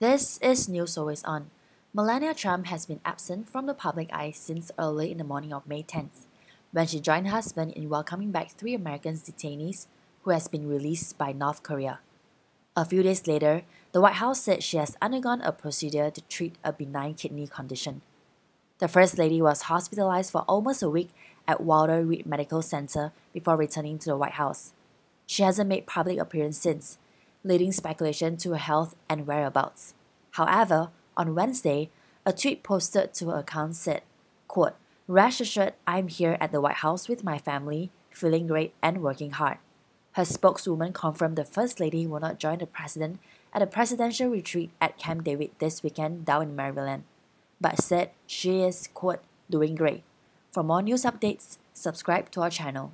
This is News Always On. Melania Trump has been absent from the public eye since early in the morning of May 10th, when she joined her husband in welcoming back three American detainees who has been released by North Korea. A few days later, the White House said she has undergone a procedure to treat a benign kidney condition. The First Lady was hospitalized for almost a week at Walter Reed Medical Center before returning to the White House. She hasn't made public appearance since, leading speculation to her health and whereabouts. However, on Wednesday, a tweet posted to her account said, quote, Rest assured I'm here at the White House with my family, feeling great and working hard. Her spokeswoman confirmed the First Lady will not join the President at a presidential retreat at Camp David this weekend down in Maryland, but said she is, quote, doing great. For more news updates, subscribe to our channel.